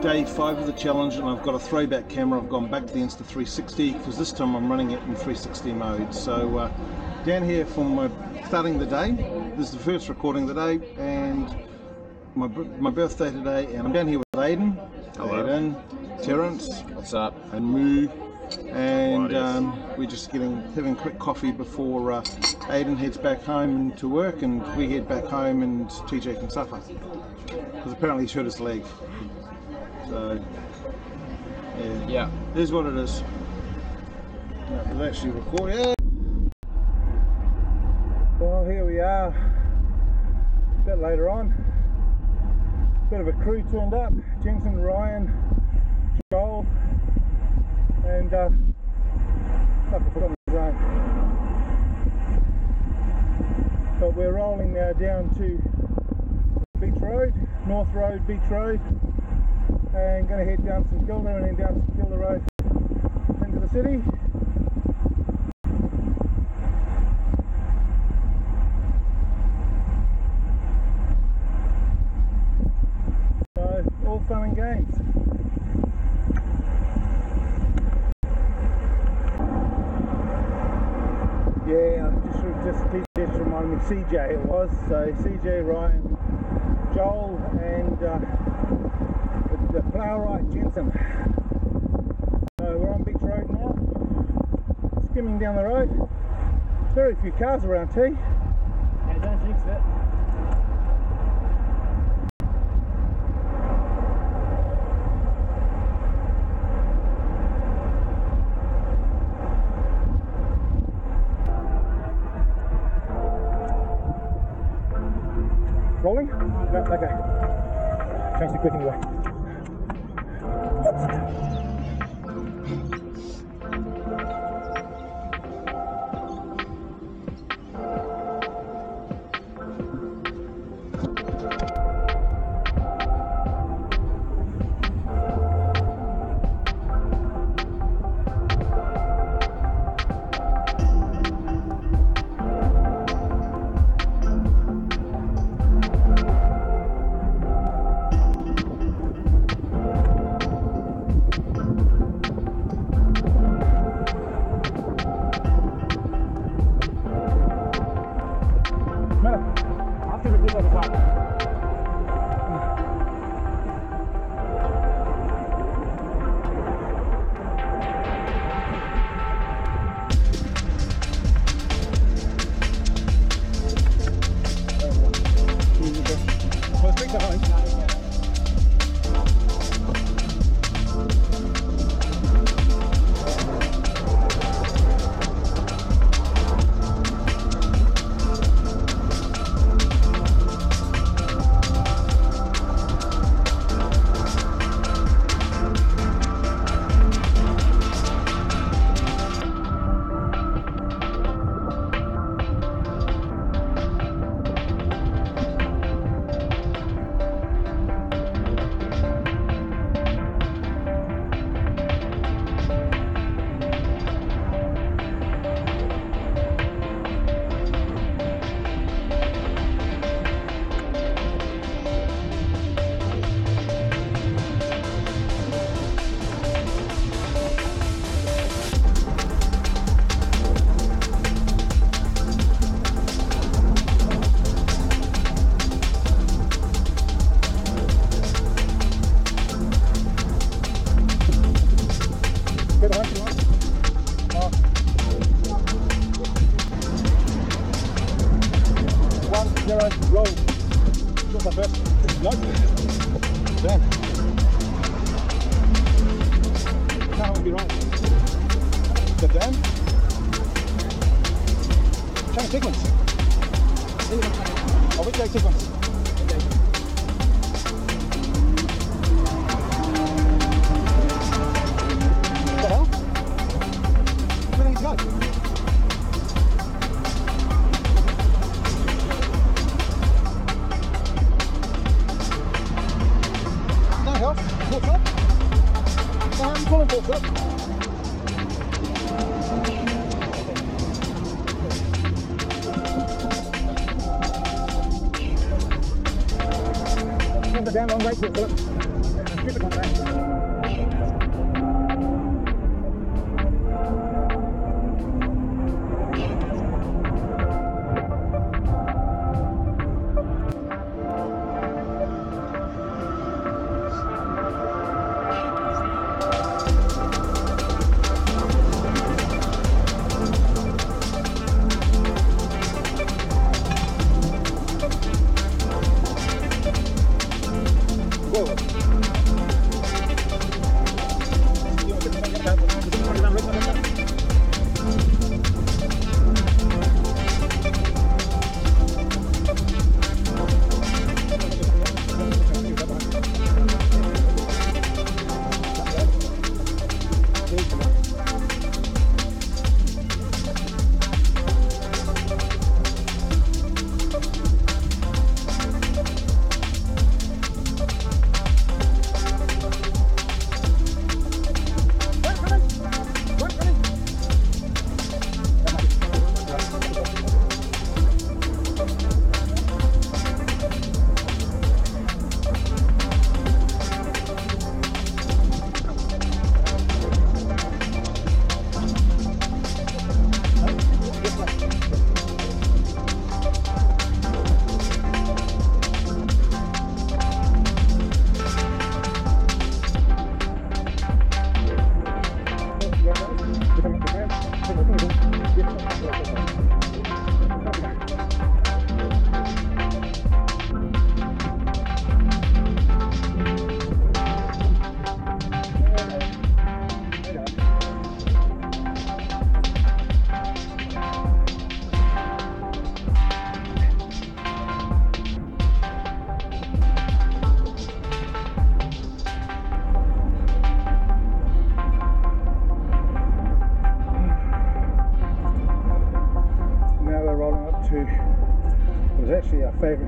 day five of the challenge and I've got a throwback camera. I've gone back to the Insta360 because this time I'm running it in 360 mode. So uh, down here for my starting the day. This is the first recording of the day and my, my birthday today and I'm down here with Aiden. Hello. Aiden, Terence What's up? and Moo. And um, we're just getting having a quick coffee before uh, Aiden heads back home to work, and we head back home, and TJ can suffer because apparently he's hurt his leg. So yeah, Yeah. it is what it is. We'll actually record. Yeah. Well, here we are. A bit later on. A Bit of a crew turned up. Jensen, Ryan, Joel, and uh, fuck, I forgot his. But we're rolling now down to Beach Road, North Road, Beach Road, and going to head down St Kilda and then down St Kilda Road into the city. So, all fun and games. Yeah, just just just reminded me CJ it was. So CJ, Ryan, Joel, and uh, the Jensen. So we're on Beach Road now, skimming down the road. Very few cars around, T. Yeah, don't jinx it. Rolling? No, okay. Change the quick anyway. Go? No help. Full flip. No, I'm pulling full Remember down long right full flip. Now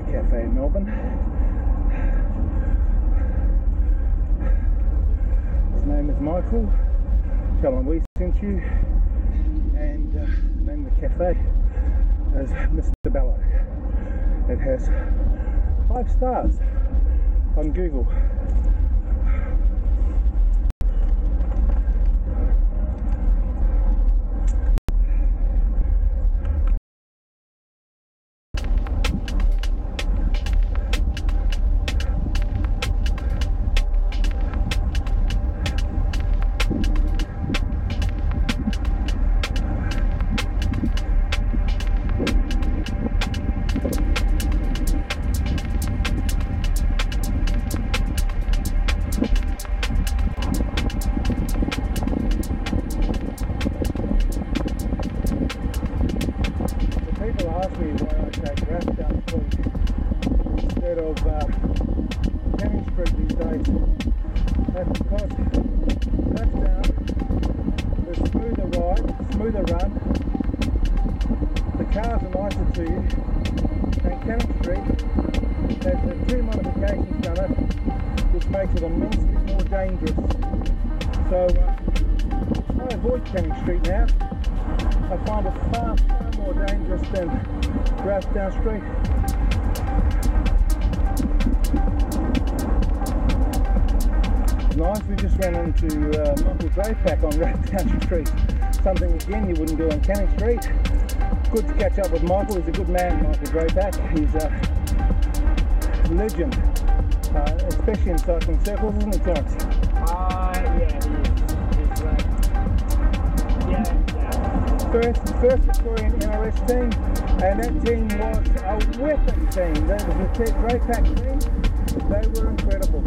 cafe in Melbourne. His name is Michael. Tell him we sent you. And uh, the name of the cafe is Mr. Bello. It has five stars on Google. Smoother run. The cars are nicer to you. And Canning Street has uh, two modifications done it, which makes it immensely more dangerous. So uh, I avoid Canning Street now. I find it far, far more dangerous than Rathdown Street. Nice, we just ran into uh, Michael Drapac on Rathdown Street. Something again you wouldn't do on Canning Street. Good to catch up with Michael. He's a good man, Michael Drapac. He's a legend, uh, especially in cycling circles, isn't he, Clarence? Uh, yeah, he is. He's like, yeah, yeah. first first Victorian NRS team, and that team was a weapon team. That was a great pack team. They were incredible.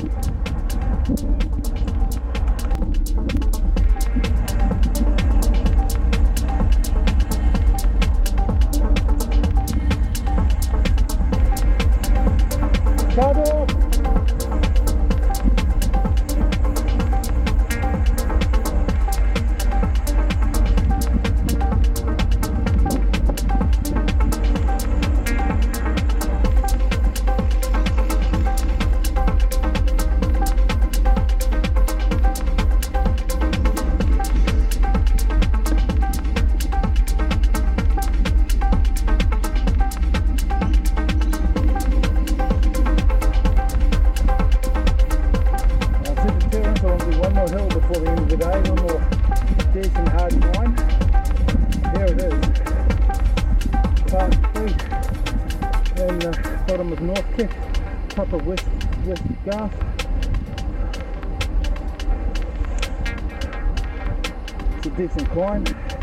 Northcote, top of West Garth. It's a decent climb.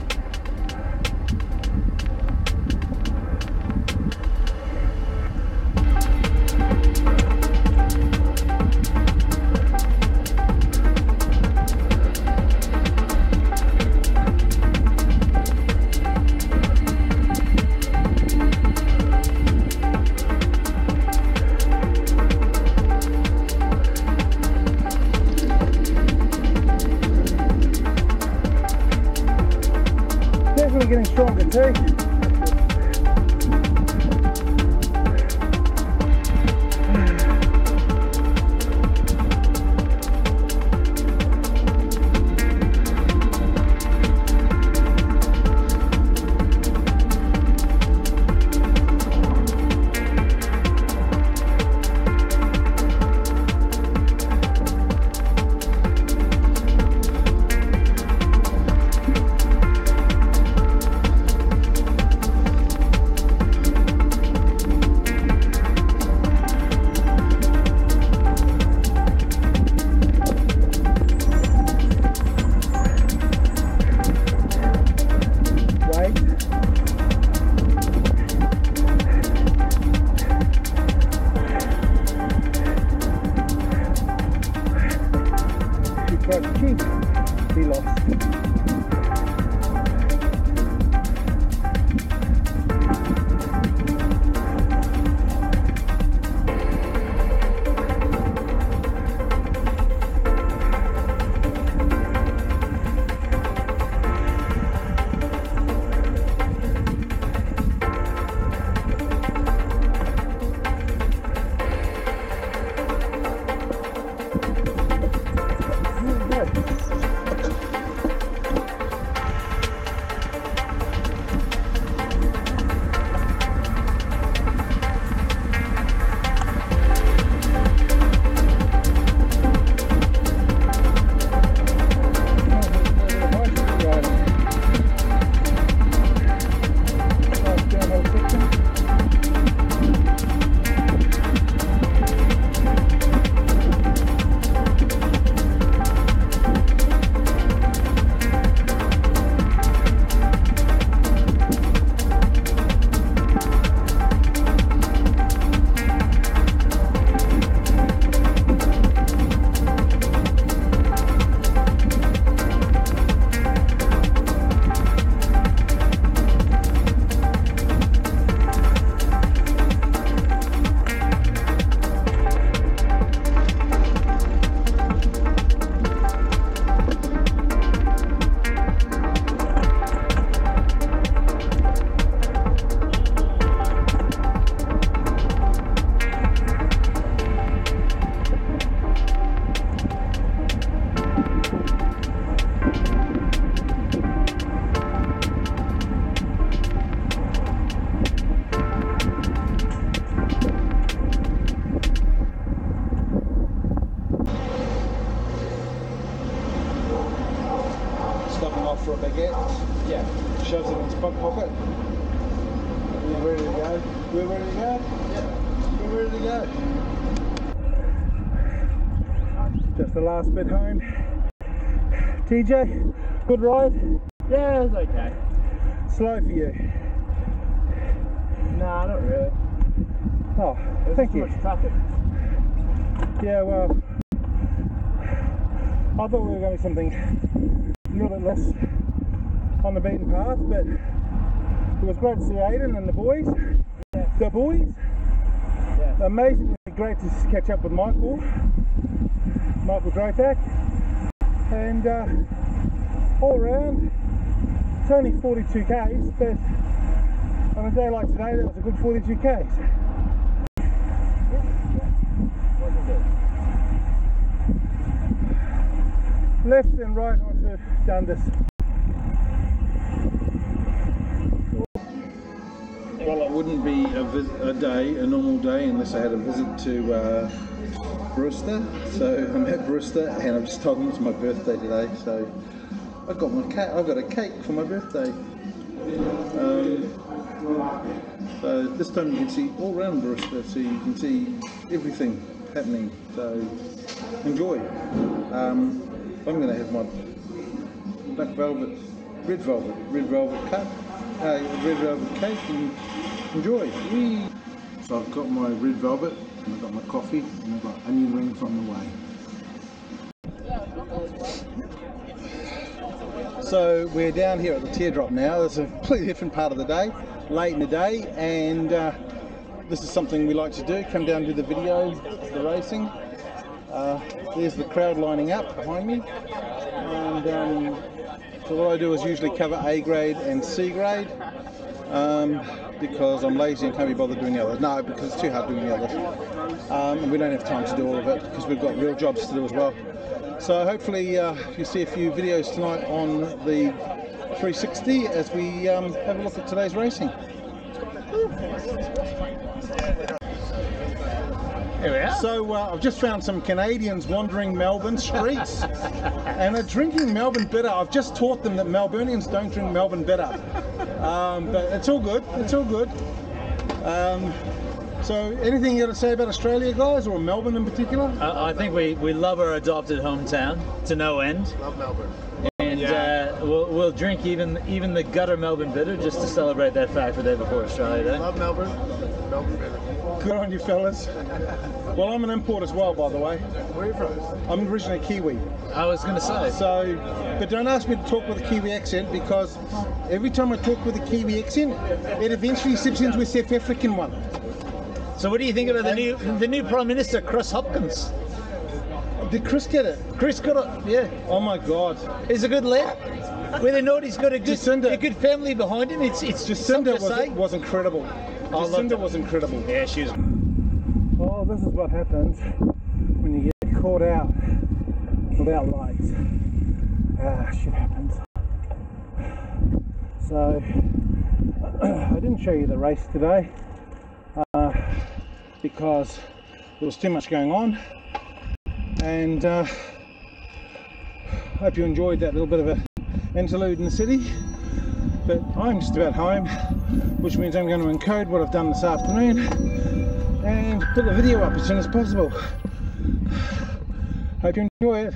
We're ready to go. We're ready to go. Yeah. We're ready to go. Just the last bit home. TJ, good ride? Yeah, it was okay. Slow for you. Nah, not really. Oh, There's thank too you. much traffic. Yeah, well, I thought we were going to be something a little bit less on the beaten path, but it was great to see Aiden and the boys. The boys. Yeah. Amazingly great to catch up with Michael, Michael Drapac, and uh, all around, it's only 42 k's, but on a day like today, that was a good 42 k's. Left and right onto Dundas. Well, it wouldn't be a, a day, a normal day, unless I had a visit to uh, Brewster. So I'm at Brewster, and I've just told it's my birthday today. So I got my cat. I got a cake for my birthday. Um, So this time you can see all around Brewster, so you can see everything happening. So enjoy. Um, I'm going to have my black velvet, red velvet, red velvet cup, uh, red velvet cake, and enjoy. Whee! So I've got my red velvet, and I've got my coffee, and I've got onion rings on the way. So we're down here at the teardrop now. It's a completely different part of the day, late in the day, and uh, this is something we like to do. Come down to the video, the racing. Uh, there's the crowd lining up behind me, and um, so what I do is usually cover A grade and C grade. Um, because I'm lazy and can't be bothered doing the others. No, because it's too hard doing the others. Um, and we don't have time to do all of it because we've got real jobs to do as well. So hopefully uh, you see a few videos tonight on the 360 as we um, have a look at today's racing. Here we are. So uh, I've just found some Canadians wandering Melbourne streets and they're drinking Melbourne bitter. I've just taught them that Melburnians don't drink Melbourne bitter, um, but it's all good. It's all good. Um, so anything you got to say about Australia, guys, or Melbourne in particular? Uh, I think we, we love our adopted hometown to no end. Love Melbourne. We'll, we'll drink even even the gutter Melbourne bitter just to celebrate that fact the day before Australia Day. Love Melbourne. Melbourne bitter. Good on you, fellas. Well, I'm an import as well, by the way. Where are you from? I'm originally Kiwi. I was going to say. So, but don't ask me to talk with a Kiwi accent because every time I talk with a Kiwi accent, it eventually slips into a South African one. So what do you think about the new the new Prime Minister, Chris Hopkins? Did Chris get it? Chris got it. Yeah, Oh my God. he's a good lad. Whether or not he's got a good Jacinda. a good family behind him, it's it's Jacinda was, was incredible. I Jacinda was incredible. Yeah, she was. Oh, this is what happens when you get caught out without lights. Ah, shit happens. So, I didn't show you the race today uh, because there was too much going on. And uh, hope you enjoyed that little bit of a interlude in the city. But I'm just about home, which means I'm going to encode what I've done this afternoon and put the video up as soon as possible. Hope you enjoy it.